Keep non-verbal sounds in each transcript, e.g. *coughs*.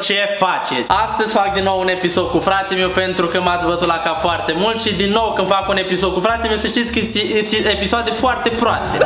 ce faceți? Astăzi fac din nou un episod cu fratele meu pentru că m-ați bătut la cap foarte mult și din nou când fac un episod cu fratele meu să știți că sunt episoade foarte proaste.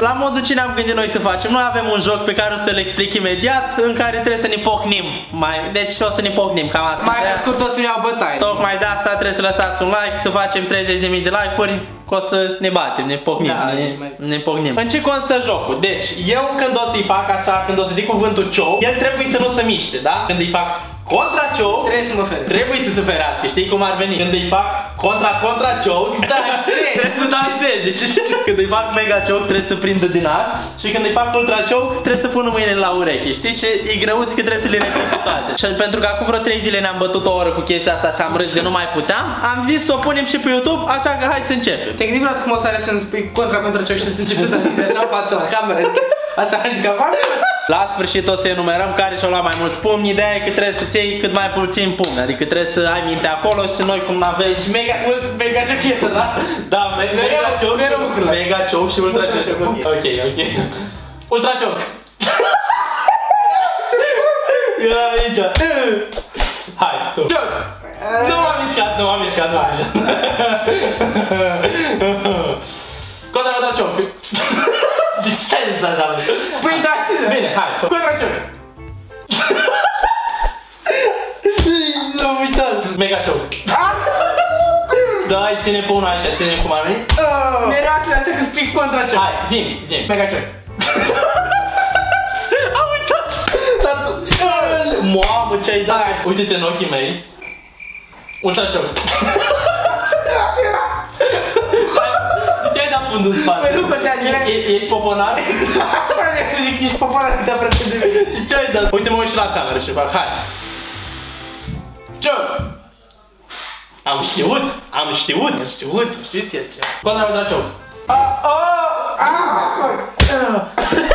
La modul ce ne-am gândit noi să facem, noi avem un joc pe care o să-l explic imediat, în care trebuie să ne pocnim. Mai, deci o să ne pocnim, cam asta. Mai scurt o să-mi iau bătaie. Tocmai de asta trebuie să lăsați un like, să facem 30.000 de like-uri, că o să ne batem, ne pocnim, Da, ne, mai- ne pocnim. În ce constă jocul? Deci, eu când o să-i fac așa, când o să zic cuvântul cioc, el trebuie să nu se miște, da? Când îi fac contra cioc, Trebuie să mă feresc. Trebuie să se ferească, știi cum ar veni? Când îi fac contra contra choke, *laughs* Dansezi. trebuie să danseze, știi? Când îi fac mega choke trebuie să prindă din nas și când îi fac ultra choke trebuie să pună mâinile la ureche, știi? Și e greuț că trebuie să le repet pe toate. și pentru că acum vreo 3 zile ne-am bătut o oră cu chestia asta și am râs de nu mai puteam, am zis să o punem și pe YouTube, așa că hai să începem. Te gândi vreodată cum o să ales să-mi spui contra contra ce și să începi să dansezi *laughs* așa în fața la cameră. Așa, adică fac. La sfârșit o să enumerăm care și-au luat mai mulți pumni, ideea e că trebuie să-ți iei cât mai puțin pumni, adică trebuie să ai minte acolo și noi cum n-avem Deci mega, ul- mega ce chestia, da? Da, me- Mereu- mega choke și mereu lucrurile. mega choke și ultra Ultra choke. choke, Ok, ok. Ultra choke. *laughs* Ia aici. Hai, tu. Joc. Nu m-am mișcat, nu m-am mișcat, nu m-am mișcat. Contra, contra choke. De ce ai zis așa? Păi da, Bine, hai. fă. Contra joc. Nu uitați. Mega choke. *laughs* Da, hai, ține pe unul aici, ține cum ar veni. Mereu să să spui contra joc. Hai, zim, zim. Mega joc. *laughs* Am uitat! *laughs* Mamă, ce ai dat? Hai. Uite-te în ochii mei. Ultra cioc. De ce ai dat fundul în spate? Păi nu contează, era- E- e- Ești poponar? Asta mai vreau *laughs* să zic, ești popoară de aproape de mine. De ce ai dat? Uite, mă uit și la cameră și fac, hai. Joc. Am știut, am știut. Am știut, știut el ce. Contra ultra cioc.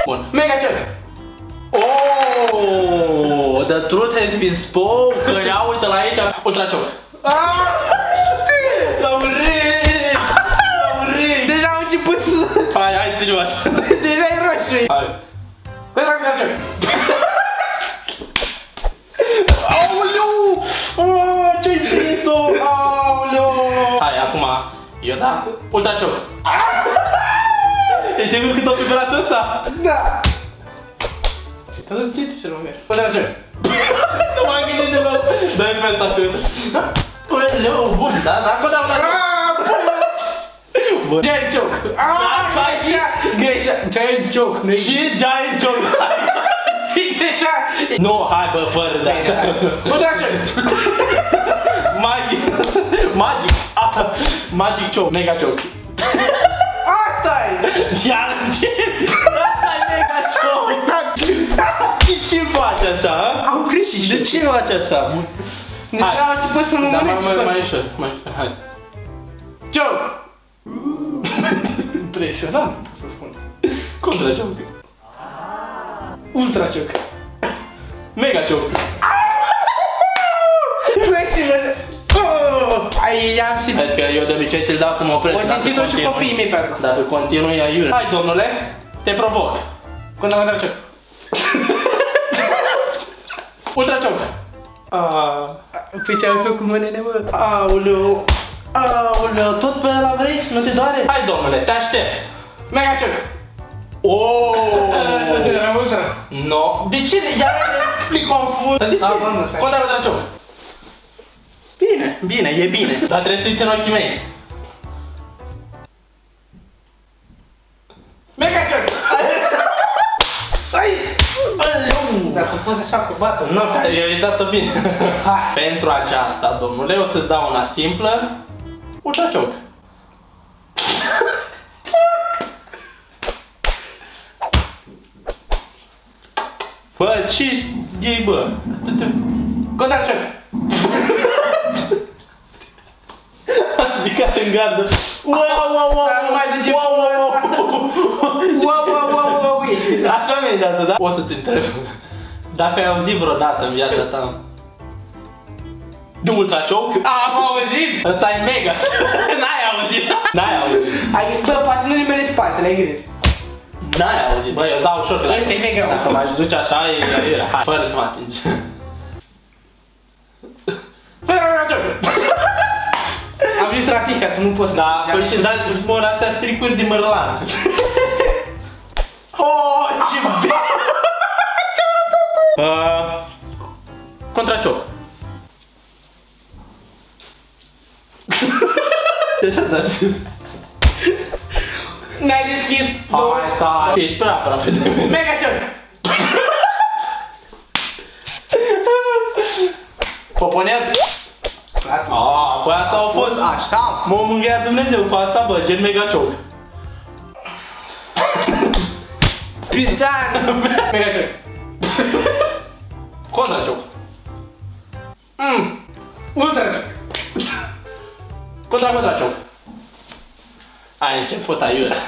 Bun. Mega joc. Oh, the truth has been spoken. Ia uite la aici, ultra cioc. L-am început să... Hai, hai, ține-o așa. *laughs* Deja e roșu. Hai. Contra contra joc. Aoleu! Oh, ce-ai prins-o? Aoleu! Hai, acum, eu da? Ultra cioc. E sigur că tot pe brațul ăsta? Da. Te duc ce ce mă mergi. Contra joc. Nu m-am gândit deloc. Dă-i pe ăsta când. Aoleu, bun, da? Da, da, da, da. Bun. Giant joc. Greșea. Giant joc. Nu Și giant cioc. *laughs* greșea. Nu, hai bă, fără de asta. Contra joc. Magic. Magic. Ah, Magic cioc, mega cioc. Asta e. Iar ce? Asta e mega cioc. De ce faci așa? a? Am greșit. De ce faci așa? Deja Hai. am început să mă Da, mai, mănânci. mai, mai ușor, mai ușor, hai. Joc. Impresionant, să spun. Contra cioc. Ultra joc. Mega cioc. Greșit. Oh, Ai, am simțit. Vezi că eu de obicei ți-l dau să mă opresc. O simțit-o și copiii mei pe asta. Dacă continui aiurea. Hai, domnule, te provoc. Contra contra joc. Ultra cioc. Ah, Păi ce-am făcut cu mâinile, mă? aoleu. Aoleu, tot pe ăla vrei? Nu te doare? Hai, domnule, te aștept. Mega joc. Oh! Era ultra. No. De ce? Iar mi confund. De ce? Ah, bă, nu, stai. Contra ultra cioc. Bine, bine, e bine. Dar trebuie să uiți în ochii mei. Mega joc. Ai! Aoleu! Dar să fost așa cu bată. Nu, că eu i dat-o bine. Hai. Pentru aceasta, domnule, o să-ți dau una simplă. Ultra cioc. Bă, ce e, bă? Contra joc. Ridicat în gardă. Wow, wow, wow, Dar nu mai duce wow, wow, Wow, wow, wow, wow, wow. Așa mi-ai dat da? O să te întreb. Dacă ai auzit vreodată în viața ta de ultra choke? Am auzit. Ăsta e mega. *laughs* N-ai auzit. N-ai auzit. Ai, bă, poate nu nimeri spatele, ai grijă. N-ai auzit, bă, eu dau ușor că Ăsta e mega. Dacă m-aș duce așa, e aiurea. Hai, fără să mă atingi. Bă, bă, bă, bă. Am zis rapid ca să nu pot să... Da, păi și dați spun astea stricuri din mărlan. *laughs* oh, ce bine! *laughs* uh, contracioc. Ce așa dați? N-ai deschis două... Hai, da, ești prea aproape de mine. Mega cioc! Poponel? Ah, păi asta a fost... Așa. M-a mângâiat Dumnezeu cu asta, bă, gen mega cioc. Pizdan! Mega cioc! Contracioc. Mm. Ultra cioc! Contra contracioc. Ai început aiurea. *laughs*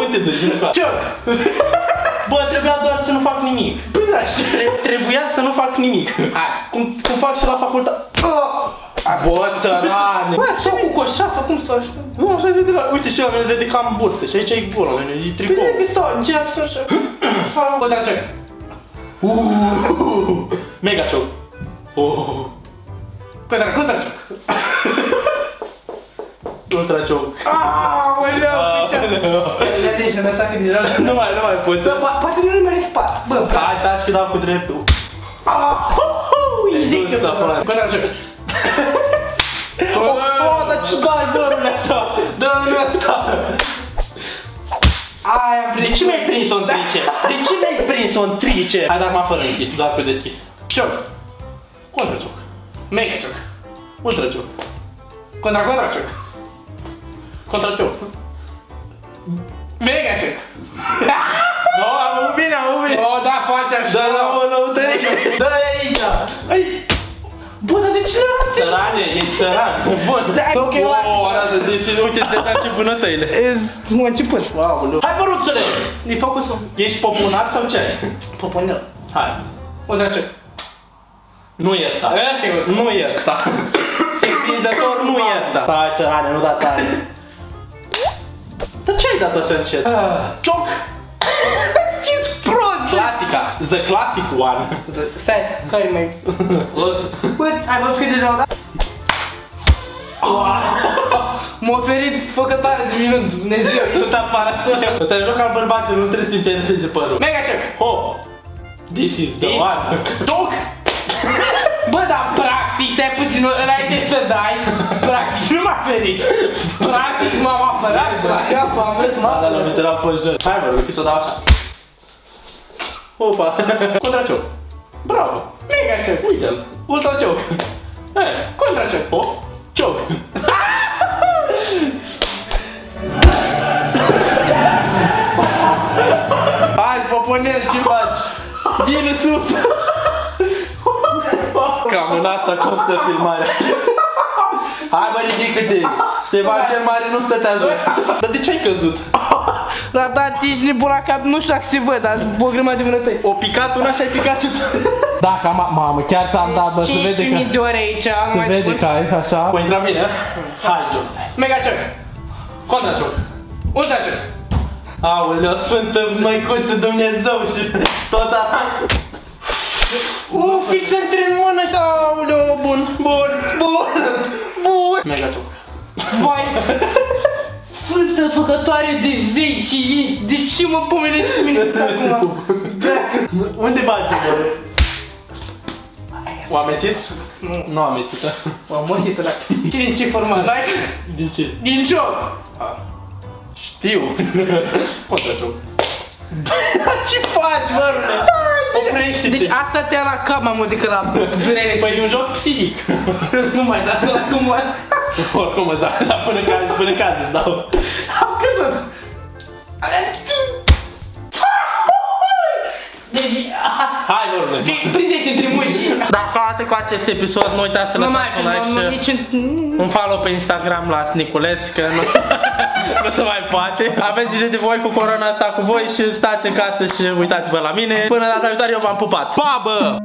Uite, de ce nu Cioc! Bă, trebuia doar să nu fac nimic. Păi da, și Tre- trebuia să nu fac nimic. Hai. Cum, cum fac și la facultate. Bă, țărane! Bă, sau cu coșa sau cum să așa? Nu, așa de la... Uite și la mine vede cam burtă și aici e gura, e Bine tricou. că stau, încerc să așa. *clears throat* Ultra cioc! Uh, Mega cioc. Oh, Contra, contra cioc! ultra cioc. Aoleu, picea! Ia de și lăsa că deja... Nu mai, nu mai poți. Bă, po- poate nu mai spate. Bă, Hai, taci că dau cu dreptul. injecție Exact, să afară. Contra cioc! Oh, oh, dar ce dai, bărule, așa? Dă-mi asta. Aia am De prins. ce mi-ai prins-o în tricep? De ce mi-ai prins-o în tricep? Hai, dar mă fără închis, doar cu deschis. Cioc! Contra cioc. Mega cioc! Ultra cioc. Contra, contra cioc! Contra cioc. Mega cioc! Nu, am avut bine, am avut bine. O, da, face așa! Dă la o lăutărie. Dă aici. Ai. Bă, dar de ce nu arăți? Țărane, ești țăran. Bun. Da, ok, Wow, lasă. arată, deci uite, deja ce vânătăile. Nu a început. Wow, Hai, băruțule. E focusul. Ești popular sau ce ai? Poponel. Hai. Ultra cioc. Nu e asta. Aia sigur. Nu e asta. *coughs* Surprinzător nu e asta. Hai, țărane, nu da tare. Dar ce ai dat așa încet? Cioc. *laughs* Ce-ți prost! Clasica. The classic one. Stai, care mai... Bă, ai văzut că e deja dat? M-a oferit făcătoare de minut, Dumnezeu. Nu te apară Ăsta e joc al bărbaților, nu trebuie să intereseze părul. Mega cioc. Oh. This is the This- one. Cioc. *laughs* Bă, dar practic, stai puțin, înainte să dai, practic nu m-a ferit. Practic m-am apărat la cap, am vrut să mă Da, la apăr. vitera pe jos. Hai bă, Luchiț, să o dau așa. Opa. *laughs* Contra cioc. Bravo. Mega cioc. Uite-l. Ultra cioc. Hai. Contra cioc. Oh. *laughs* Cioc. Hai, poponel, ce faci? Vine sus! Cam în asta constă filmarea. *laughs* Hai bă, ridică-te! Ștefan cel mare nu stătea jos. Dar de ce ai căzut? *laughs* Ratat, ești nebun la cap, nu știu dacă se văd, dar o grămadă de vânătăi. O picat una și ai picat și tu. *laughs* Da, cam, mamă, chiar ți-am dat, bă, se vede 15.000 că... de ore aici, nu Se mai vede spun. că ai, așa. O intra bine? Hai, Joe. Mega cioc. Contra cioc. Ultra cioc. Aoleu, Sfântă Măicuță Dumnezeu și tot așa. U, fix între mână și aoleu, bun, bun, bun, bun. Mega cioc. Vai, Sfântă făcătoare de 10 ești, de ce mă pomenești pe mine acum? Unde bagi, bă? O amețit? Nu. Nu amețită. M-am motit la Cine din ce format ai? Din ce? Din joc! Știu. *laughs* Contra cioc. *laughs* Ce faci, bă? *laughs* Oprește-te. Deci asta te-a la cap mai mult decât la durere. Păi e un joc psihic. *laughs* nu mai da, la cum mă... *laughs* Oricum îți dau, dar până caz, până caz îți dau. Am căzut! Deci, *laughs* Hai, vorbe. prin 10 între muși. Dacă atât cu acest episod, nu uitați să Nu mai lăsați un like filmăm și niciun... un follow pe Instagram la Sniculeț, că nu, nu se mai poate. Aveți grijă de voi cu corona asta cu voi și stați în casă și uitați-vă la mine. Până data viitoare eu v-am pupat. Pa, bă!